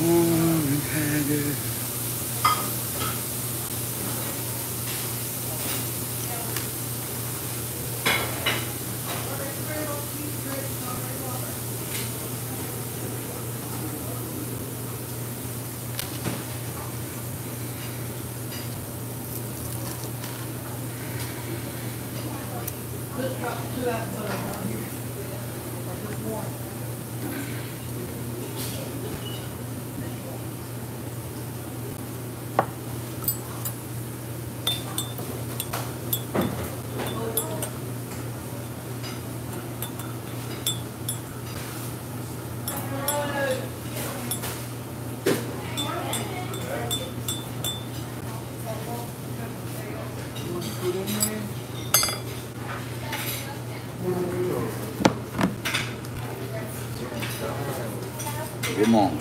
Warm and haggard. Good morning.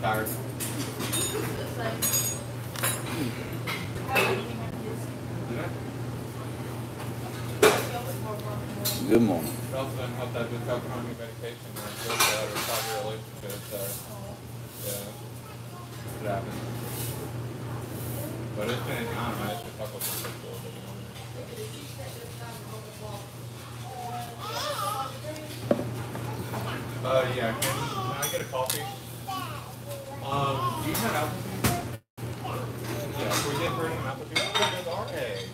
Tired. Good morning. Helping medication or yeah. It happens. But it's been, I like what's in school, but you know. Uh, yeah, can, can I get a coffee? Um, do you have apple juice? Yeah, can we get her some apple juice? There's our egg.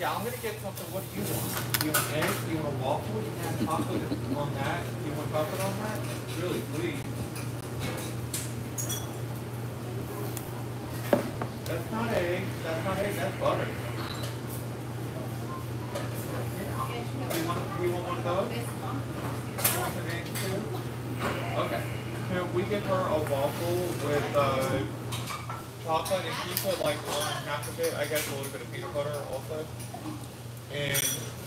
Yeah, I'm gonna get something. What do you want? You want eggs? You want a waffle? You have chocolate on that. You want chocolate on that? Really, please. That's not eggs. That's not eggs. That's butter. Do you want? Do you want one of those? You want some eggs too? Okay. Can we get her a waffle with uh, chocolate and you put like on half of it? I guess a little bit of peanut butter also. And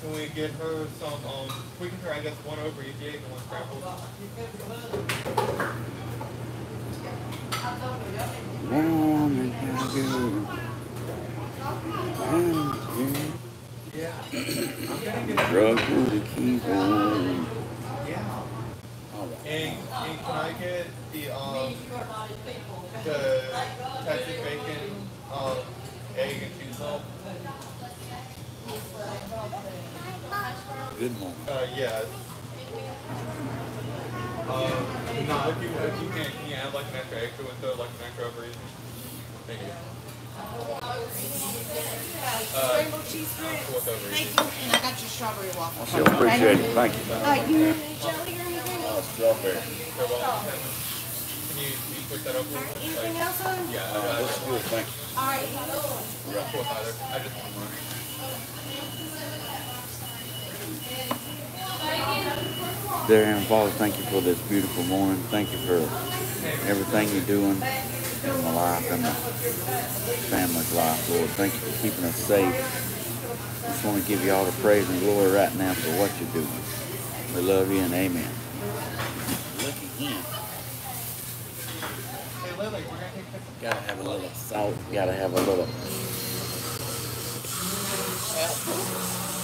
can we get her some, um, we can her, I guess, one over EJ and one scrambled? Warm and haggard. And Yeah. I'm gonna get drug to keep on. Yeah. All right. And, and can I get the, um, the Texas bacon, um, egg and cheese salt? Good morning. Uh, yes. Um, no, if you, if you can, can you add like an extra extra with the, like an extra over easy? Thank you. Uh, Rainbow cheese grits. Thank you. And I got your strawberry waffle. Sure appreciate it. Thank you. Uh, you need any jelly or anything? Strawberry. Can you, can you push that over? Anything else on? Yeah, I, I, That's good. Thank you. Alright. I'm cool with either. I just want money. Dear Heavenly Father, thank you for this beautiful morning. Thank you for everything you're doing in my life and my family's life, Lord. Thank you for keeping us safe. Just want to give you all the praise and glory right now for what you're doing. We love you and amen. Gotta have a little salt. Gotta have a little. You're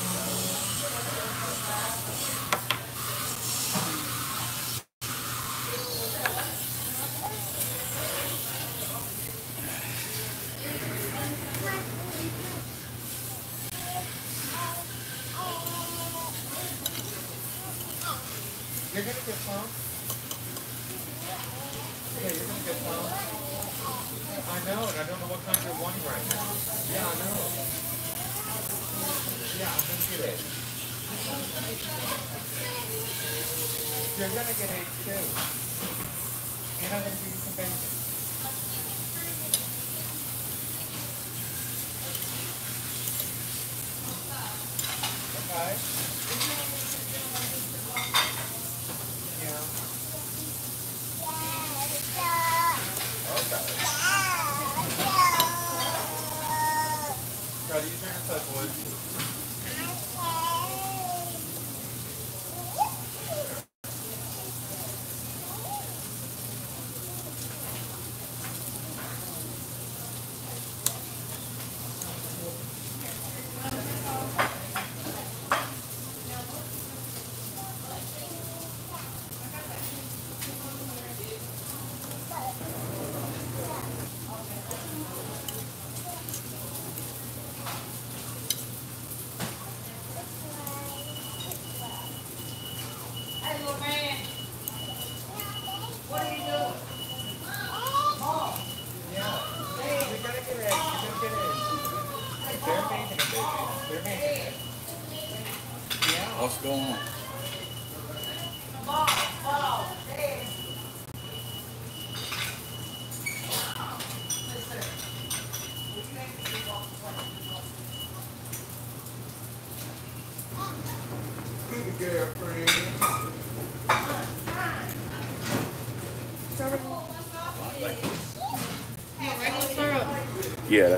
Yeah,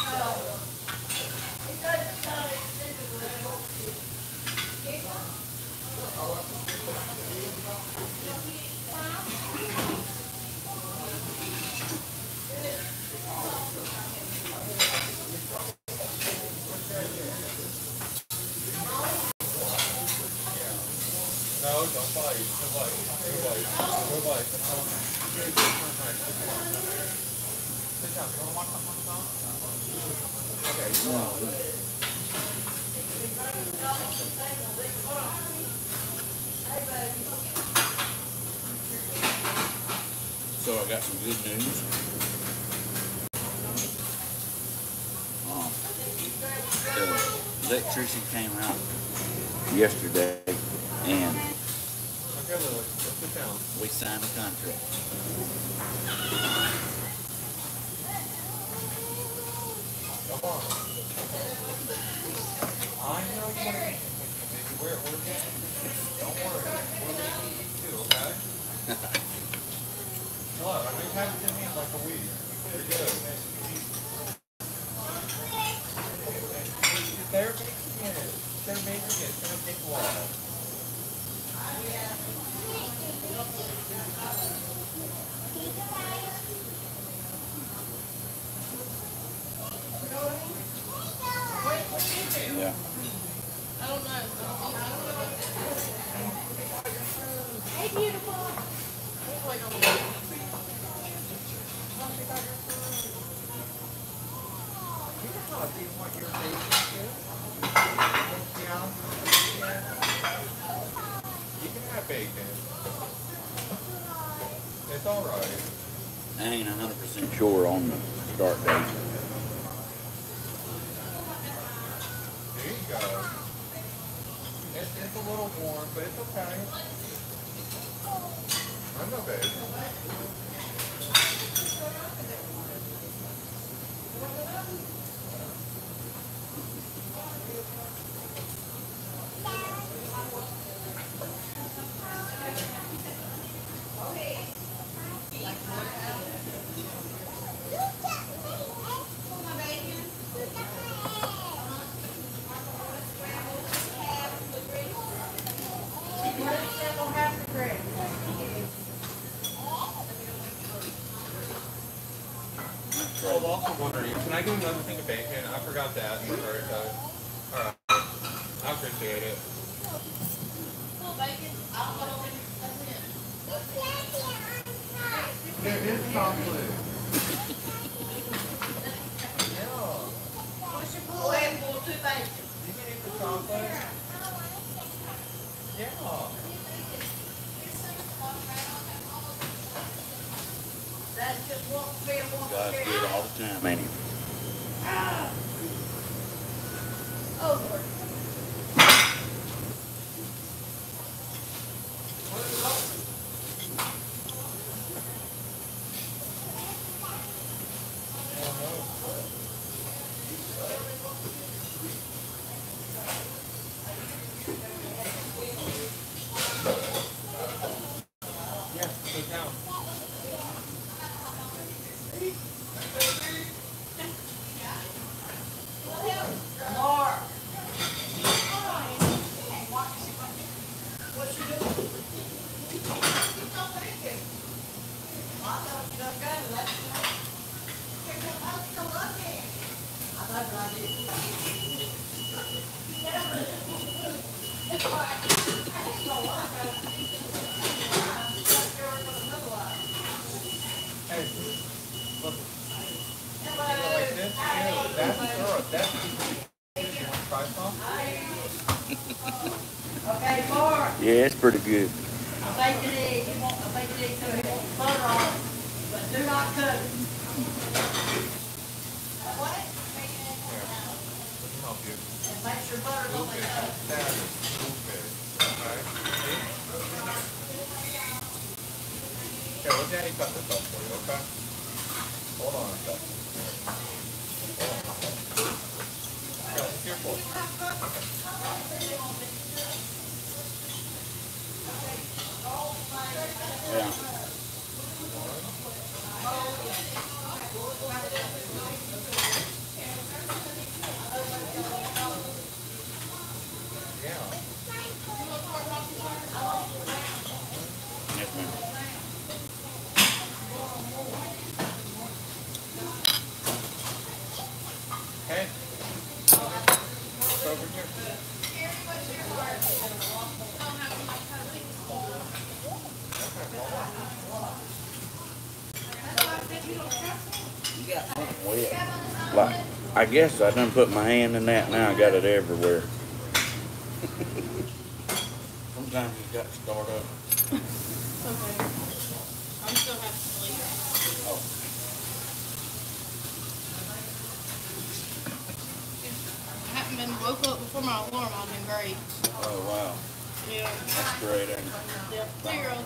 No, don't bite. Don't bite. Don't bite. Don't bite. Sit down. You wanna watch something on Okay, you want So I got some good news. Um, electrician came out yesterday and Okay, Lily, let's sit down. we signed a contract. Come on. I know you want to eat something, baby. We're, we're good. Don't worry. We're going to eat you too, okay? Look, I know you haven't seen me in like a week. You're good. They're making it. They're making it. It's gonna take a while. You can have bacon. It's alright. I ain't hundred percent sure on the start date. There you go. It's, it's a little warm, but it's okay. I'm no baby. I was also wondering, can I get another thing of bacon? I forgot that for her, so. Alright. I appreciate it. There is chocolate. Yeah. You can eat the chocolate. Yeah. God's good all the time, ain't I guess I done put my hand in that, now I got it everywhere. Sometimes you got to start up. Okay. I'm still half asleep. Oh, I haven't been woke up before my alarm, I've been great. oh wow, Yeah. that's great, ain't it? Yeah. Two year olds.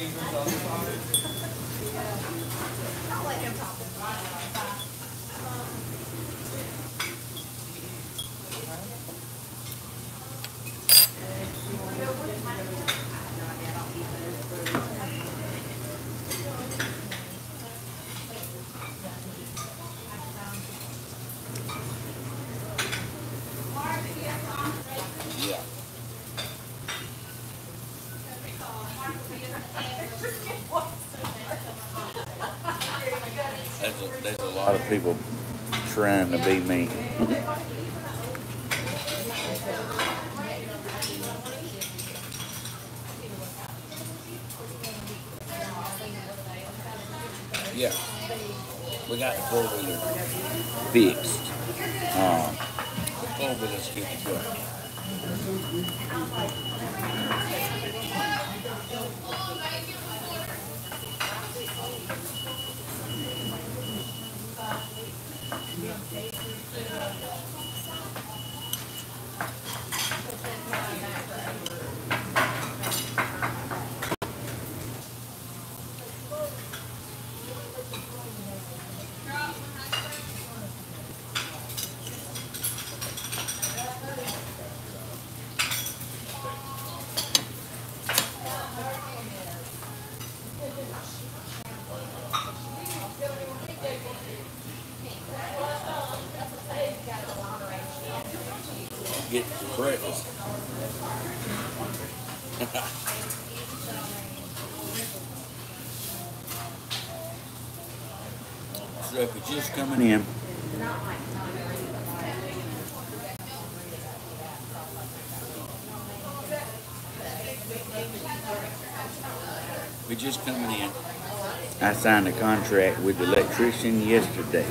Thank you. people trying to be me. get some breakfast. so if just coming in. We're just coming in. I signed a contract with the electrician yesterday.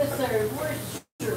Yes, sir, where's your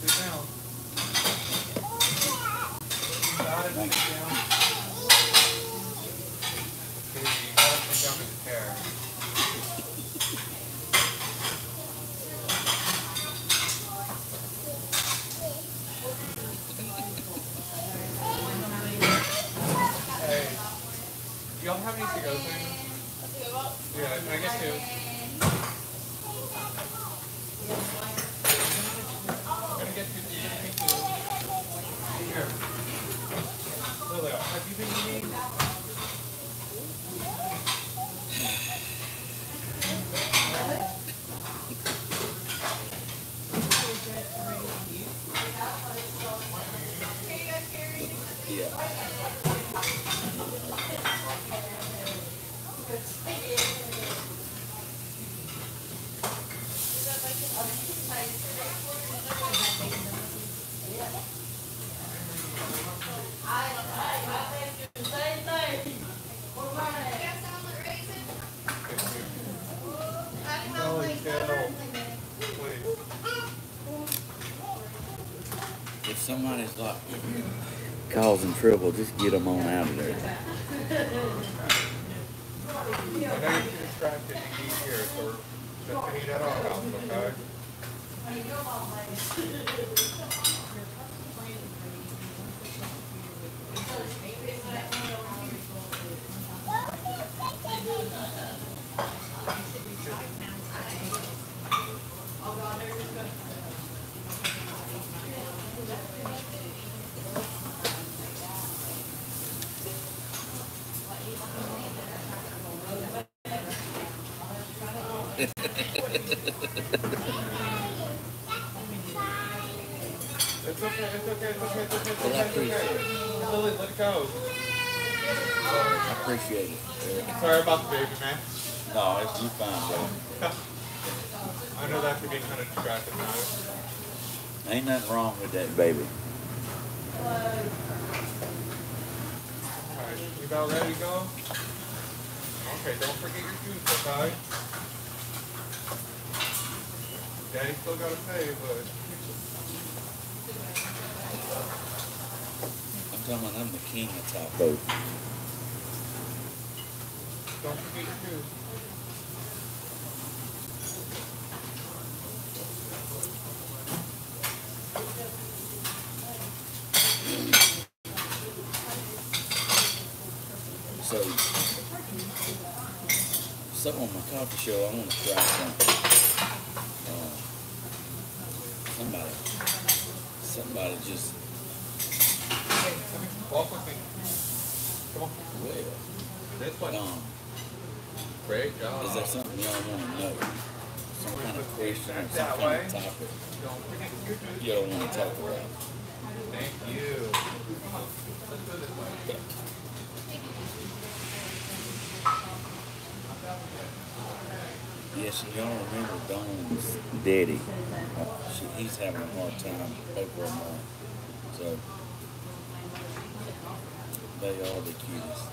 Sit down. You got it, Thank sit down. Okay, you gotta sit down in the chair. Hey, do y'all have any to go I guess two? Gonna get two, you gonna get two. Here. Lilia, have you been eating? Yeah. Same thing. What about that? Holy cow. Please. If somebody's like causing trouble, just get them on out of there our house, okay? It's okay, it's okay, it's okay, it's okay, it's Well, I okay, it's okay. Lily, let it go. I appreciate it. Sorry about the baby, man. No, it's you fine, bro. I know that could be kind of distracting now. Ain't nothing wrong with that baby. Alright, you about ready to go? Okay, don't forget your shoes, okay? Daddy still gotta pay, but I'm I'm the king of top boat. don't forget your. So, so on my coffee show, I want to try something. Uh, somebody, somebody just, Hey, come here, walk with me. Come on, well, this way. um, Great job. is there something y'all want to know? Some kind of question or some kind way. of topic Don't forget your shoes. you don't want to talk about? Thank you. Let's go this way. Yes, y'all remember Dawn's daddy. She, he's having a hard time over a mom. So they are the cutest.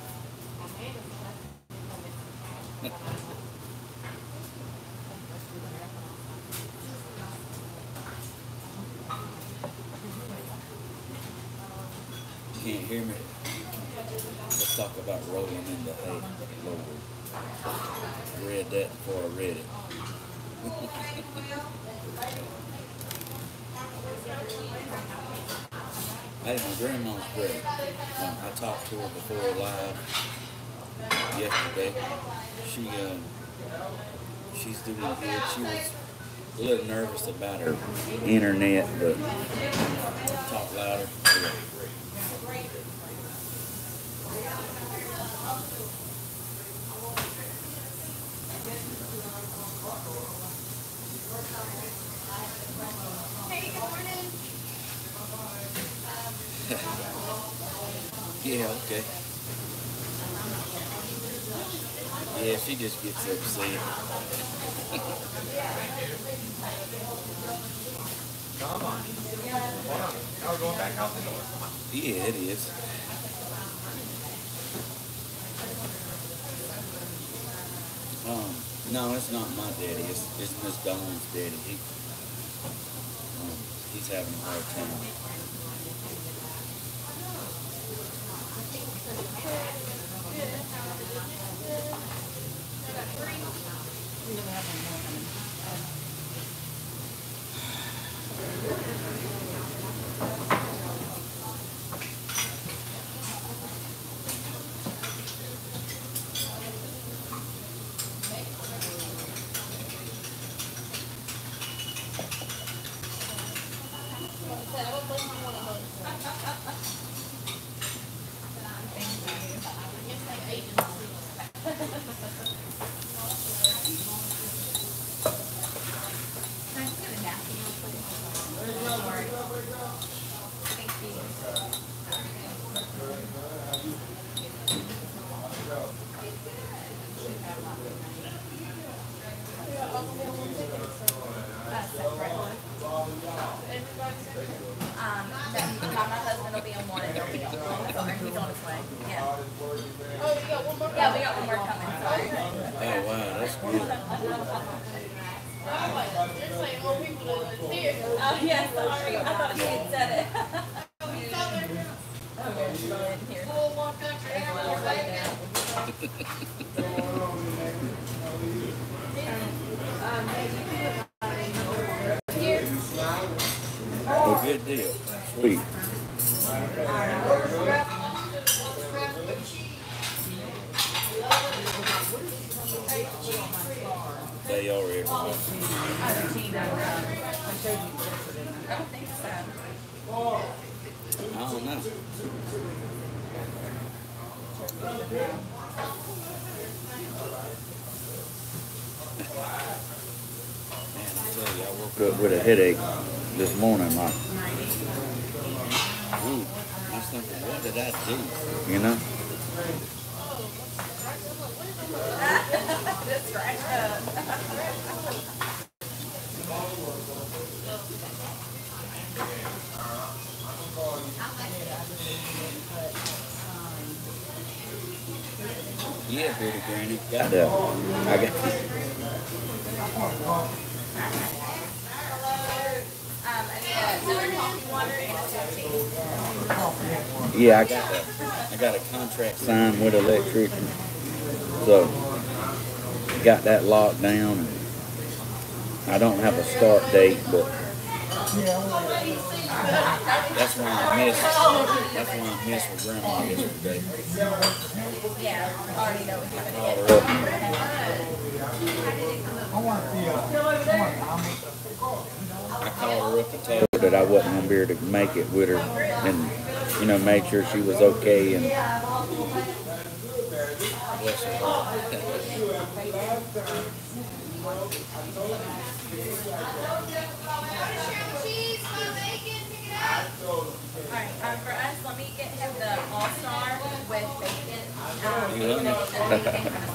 Can't hear me? Let's talk about rolling in the hay, Lord. Read that before I read it. my grandma's great. Um, I talked to her before live yesterday. She, um, she's doing good. She was a little nervous about her internet, but talk louder. Yeah. yeah, okay. Yeah, she just gets upset. Come on. On. Now we're going back out the door. Yeah, it is. Um, no, it's not my daddy. It's, it's Miss Dawn's daddy. He, um, he's having a hard time. Thank you. headache this morning. Like, ooh, what did do? You know? Yeah, baby granny. Got yeah. I got yeah, I got a, I got a contract signed with electric, so got that locked down. I don't have a start date, but that's why I miss. That's why I miss with Grandma yesterday. Yeah, already know. I called her up. And told that I wasn't going to be able to make it with her and, you know, made sure she was okay. And All-Star with bacon. Um,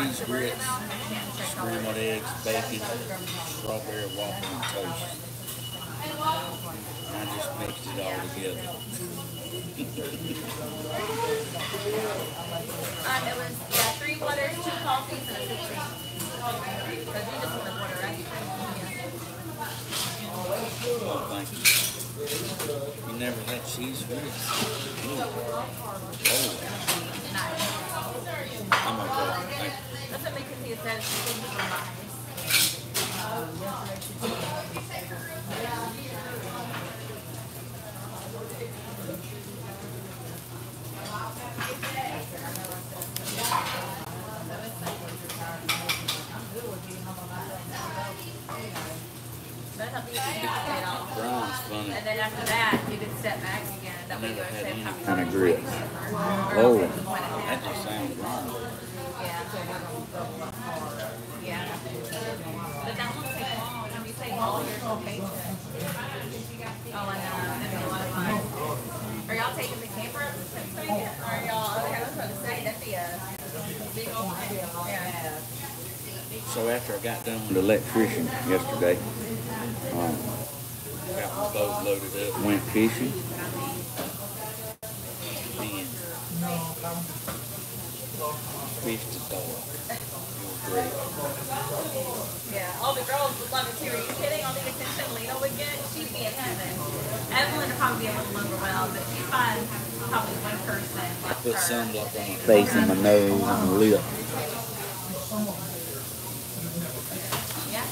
cheese grits, in on? I can't check all scrambled eggs, bacon, strawberry waffle, and toast. I just mixed it all together. Um, it was, yeah, three waters, two coffees, and a soup. Cause you just want a water, right? Oh, thank you. You never had cheese grits? Oh, Nice. I'm okay. Thank you. That's what makes me said, it's things for nice. That's how you can get off. Brian's funny. And then after that, you can step back again. That way you Never had actually any have kind oh, of time. Or Oh. else it's one and a That just sounds wrong. Are y'all taking the camper? Or are y'all, to. So after I got done with the electrician yesterday, um, got my boat loaded up, went fishing. Fished a dog. It was great. Yeah, all the girls would love it too. Are you kidding? All the attention Lena would get, she'd be in heaven. Evelyn would probably be a little overwhelmed, but she'd find probably one person I like put sunblock on my face and my nose and my lip. Yeah.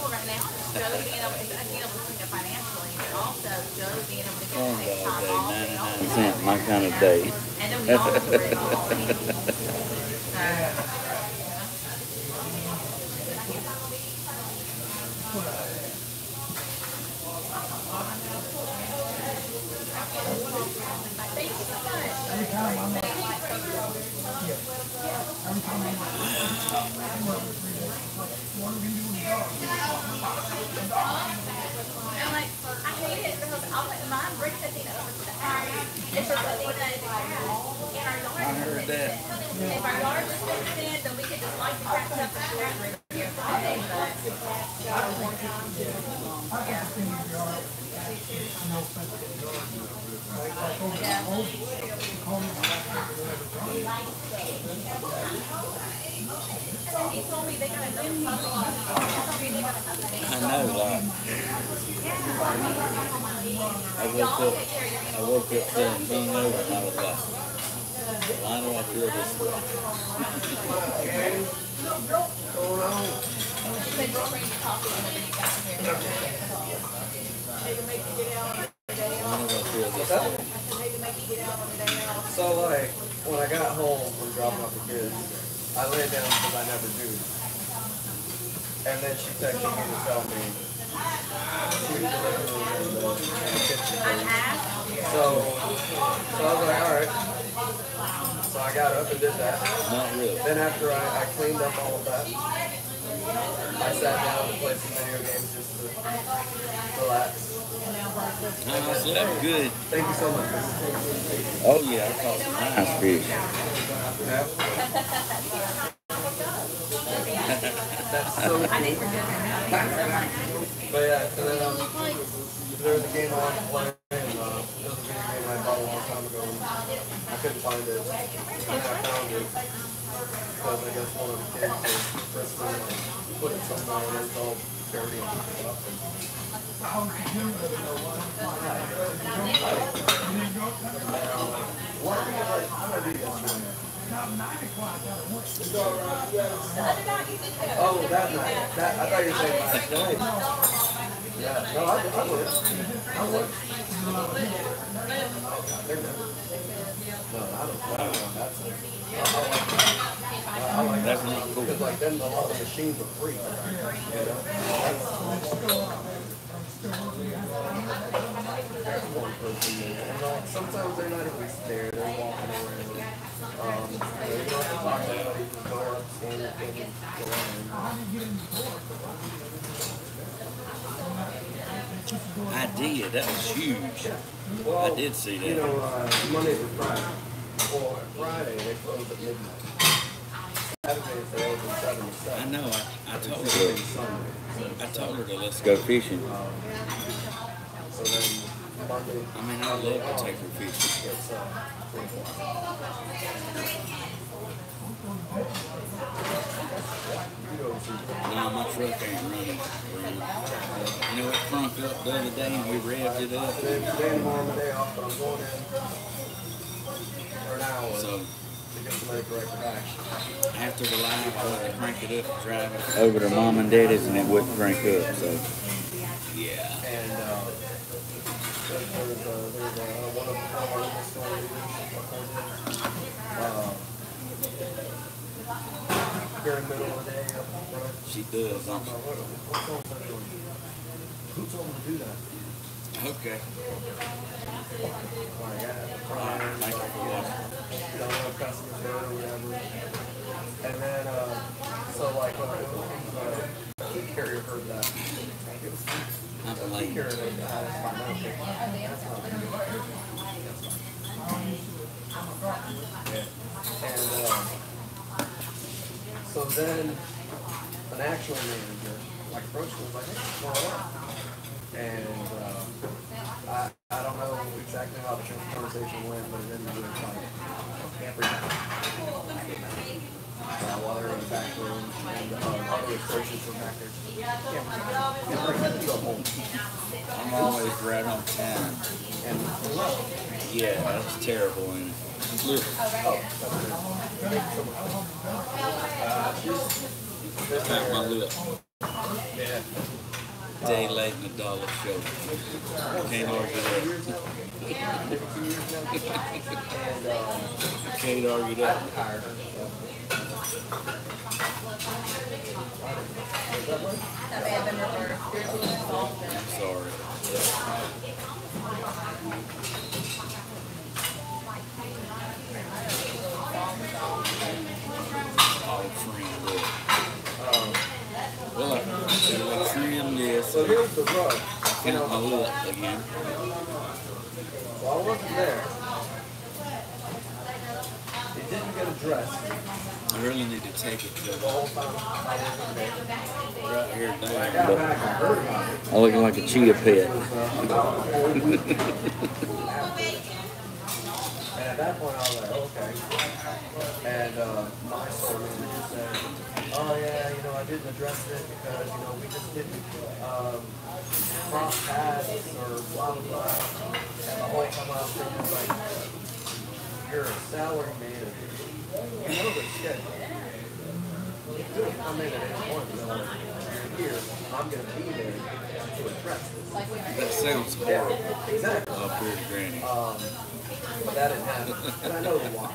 Well, right now, Joe being able, to, being able to swing it financially, but also Joe being able to get oh, to take Cornball time day, off. and all 99 cent, my kind of day. And then we all do it all. So, Thank you so much. I'm I heard that. If our yard was fenced in, then we could just light the crap up and chat with you all day, but. Yeah. He told me they got another puppy. He told me they got another baby. I know, like, I woke up, I woke up feeling hungover and I was like, why do I feel this way? So like, when I got home from dropping off the kids, I lay down because I never do. And then she texted me to tell me she was in the living room and the, and the kitchen. I asked, So, so I was like, all right. So I got up and did that. Not really. Then after I, I cleaned up all of that, I sat down and played some video games just to relax. Uh, I slept good. Thank you so much. Oh yeah, caught some nice fish. Yeah. That's so I didn't forget her. But yeah, and then um, there was a game I wanted to play, and uh, it was a video game I bought a long time ago, and I couldn't find it. And then I found it because I guess one of the kids was Kristen and put it somewhere and it's all dirty and stuff. Oh, that night. That, I thought you were saying last night. Yeah, no, I, I would. I would. No, I don't, I like that. I, like that. Because like then a lot of machines are free. You know? There's one person there. Sometimes they're not even there, they're walking around. I did. That was huge. Well, I did see You that. know, uh, Monday through Friday. Well, Friday they close at midnight. Saturday they open seven to I know, I, I told Saturday, her, I told her to let's go fishing. So then Monday. I mean, I'd love to take her fishing. It's uh, three o'clock. You go see. No, my truck ain't running. You know, it crunk up the other day and we revved it up. And tomorrow, my day off, but I'm in for So after the live, I to crank it up and drive it over to mom and daddy's and it wouldn't crank up, so. Yeah. And uh, there's, uh, there's uh, one of the the stories. Uh, here in the middle of the day. She does, I'm don't like, what, what's wrong with that doing? Who told him to do that? Okay. Like, Thank you for watching. you don't have customers there or whatever. And then, uh, so like, when I go to the key carrier heard that. It was I'm key carrier heard that. That's fine. I don't care. That's not good. Yeah. And, um, so then an actual manager, like me, was like, what's going? And, uh, I, I don't know exactly how the conversation went, but it ended with like, every time. Uh, while they were in the back room, and, uh, other associates were back there. Can't, can't bring it to a home. I'm always right on time. And, Yeah, that's terrible, ain't it? Look, got my lip. Day late and a dollar short. Can't argue that. Can't argue that. hired her. That may have been reversed. I'm sorry. All trimmed up. Um, Well, I, trimmed this. You Count my lip again. while I wasn't there, it didn't get addressed I really need to take it to the right here down. and I'm looking like a cheetah pet. And at that point, I was like, okay. And uh, my manager said, oh yeah, you know, I didn't address it because, you know, we just didn't um, cross paths or blah, blah, blah. And the whole time I was thinking, like, you're a salary manager. You know the schedule. You could come in at any point and you're here, I'm going to be there to address this. That sounds horrible Exactly. up here to Granny. Um, but that didn't happen, and I know why.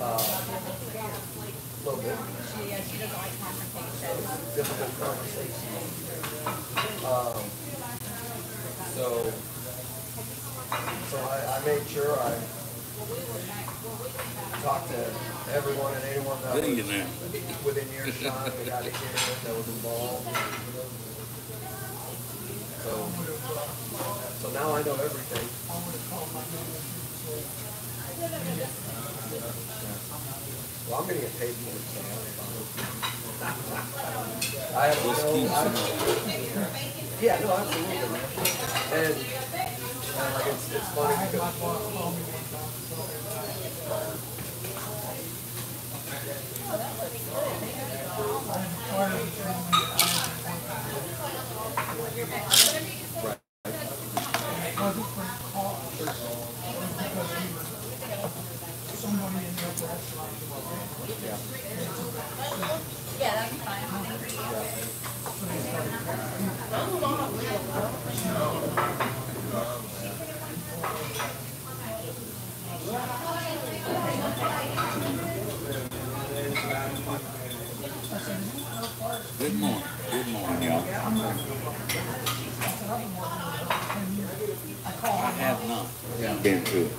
Uh, little bit She, she doesn't like confrontation. difficult conversation. Um, so, so I, I made sure I talked to everyone and anyone that was within earshot got that was involved. So, so now I know everything. Well, I'm gonna get paid for it, so I have Just no, keep some yeah, no, absolutely. And, and like, it's, it's funny because oh, Yeah, that'd be fine. Good morning. Good morning, y'all. I have not been to it.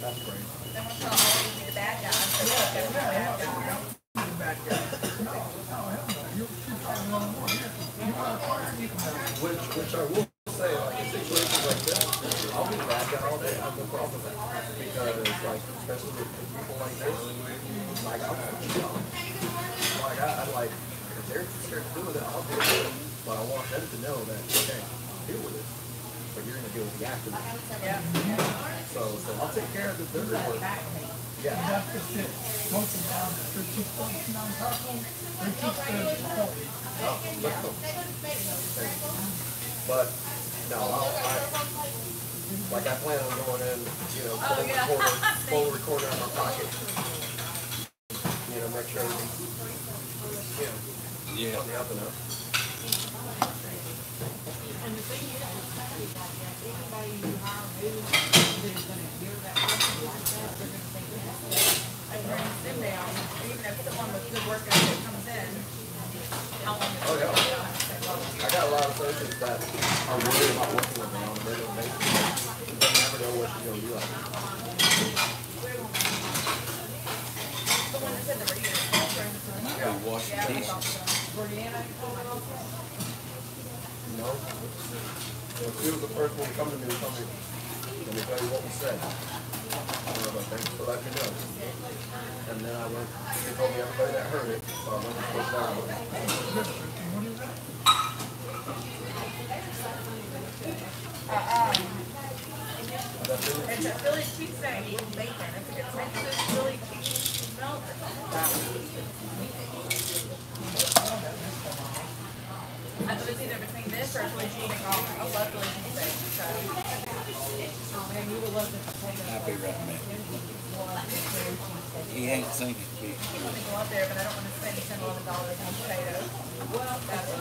that's great. Then we'll tell her to do the Which I will say, like in situations like this, I'll be bad guy all day. I have no problem with that because, like, especially with people like this, like I, like if they're scared to do it, I'll do it. But I want them to know that okay, deal with it. But you're gonna deal with the aftermath. Yeah. So, so I'll take care of the to sit smoking down Oh, go. But no, I, like I plan on going in, you know, full yeah. recorder, full recorder in my pocket. You know, make sure everything's, you Yeah. on the up and up. The thing is, anybody you hire new, who's gonna hear that person like that, they're gonna think that's. And brings them down, even if someone with good work ethic comes in, how long is Oh, yeah. I got a lot of associates that are worried about working with me on a regular basis. They never know what she's gonna be like. The one that the radio. Go wash the dishes. No. Well, she was the first one to come to me and tell me, let me tell you what we said. I don't know, thanks for letting me know. And then I went, she told me everybody that heard it, so I went and spoke down with. Uh, um, That's it. it's a Philly cheesesteak with bacon. It's like a Texas Philly cheese melt. I thought it's either between this or Philly cheesesteak. I love Philly cheesesteak. So, I'll be right back. He ain't thinking big. I want to go up there, but I don't want to spend ten, eleven dollars on potatoes. Well, that's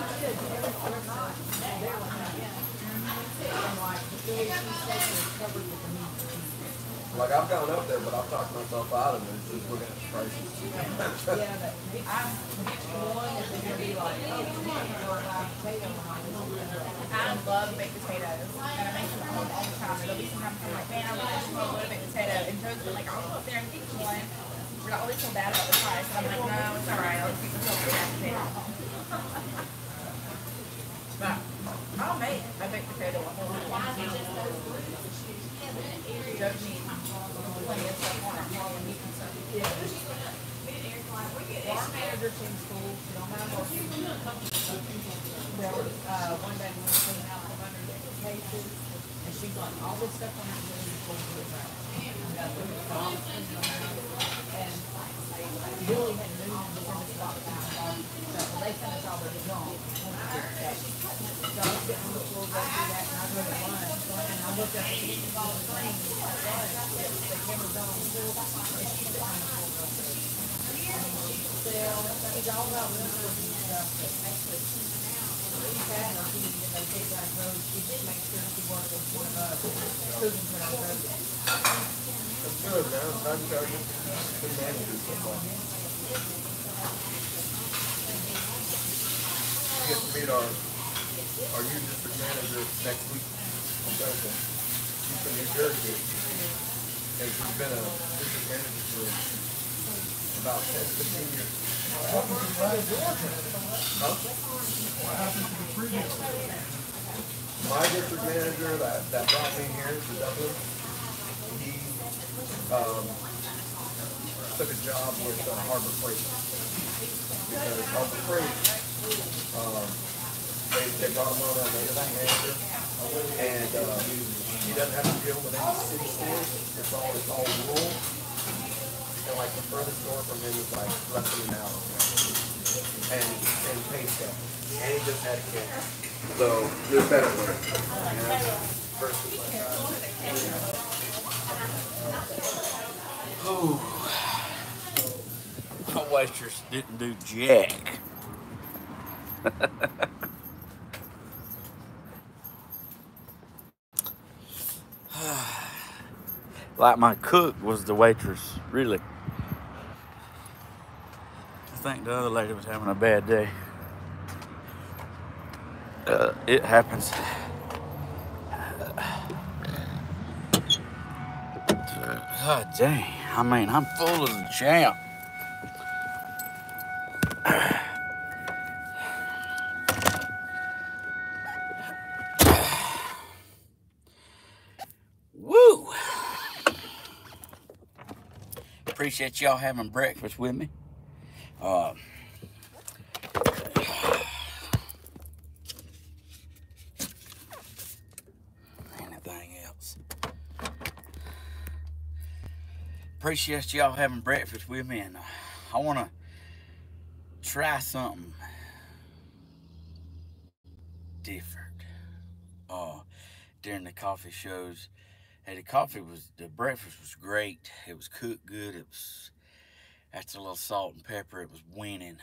Like I've gone up there, but I've talked myself out of it, just looking at the prices. I'm oh, I love baked potatoes, and I make them all the time. There'll be sometimes like, I a baked potato, and Joe's been like, I'll up there and one. Not always so bad about the price, I'm like, no, it's all right. I'll. But I'll make a baked potato needs plenty of stuff on it, all the meat and stuff. Our manager came to school, she don't mind working. Was, uh, one day we were out from under the cases, and she's like, all this stuff on that building is going to be right. And Billy had moved and was in the spot down, so they sent us all their gone. So I was sitting on the floor, that, and I at lunch, and I looked up at the and it was, the just our our new district manager next week. From New Jersey. She's been a district manager for about 10, 15 years. Huh? My district manager that, that brought me here to Dublin, he um, took a job with uh, Harbor Freight. Because Harbor Freight, um, they, they brought him on as managing manager. And uh, he doesn't have to deal with any city stores. It's all, it's all rural. And like the furthest store from him is like less than an hour. And, and pay stuff. And he just had a kid. So, you're better with it. you know, Versus like that. My waitress didn't do jack. like my cook was the waitress, really. I think the other lady was having a bad day. Uh, it happens. God dang. I mean, I'm full of the champ. appreciate y'all having breakfast with me. Uh, anything else? Appreciate y'all having breakfast with me, and uh, I want to try something different. Uh, during the coffee shows, hey, the coffee was the breakfast was great. It was cooked good. It was after a little salt and pepper. It was winning.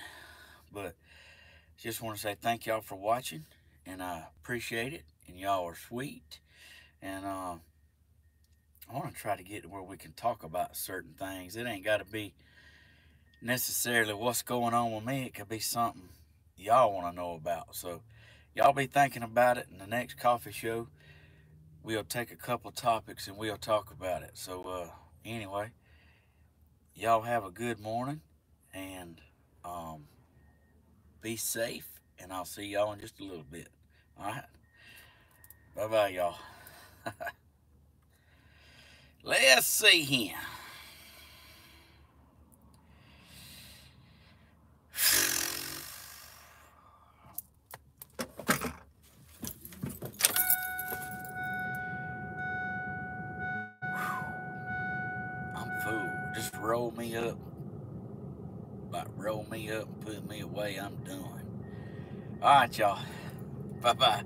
But just want to say thank y'all for watching, and I appreciate it. And y'all are sweet, and uh, I want to try to get to where we can talk about certain things. It ain't got to be necessarily what's going on with me. It could be something y'all want to know about. So y'all be thinking about it in the next coffee show. We'll take a couple topics and we'll talk about it. So uh, anyway, y'all have a good morning and um, be safe. And I'll see y'all in just a little bit. All right. Bye bye, y'all. Let's see here. Up and put me away. I'm done. All right, y'all. Bye bye.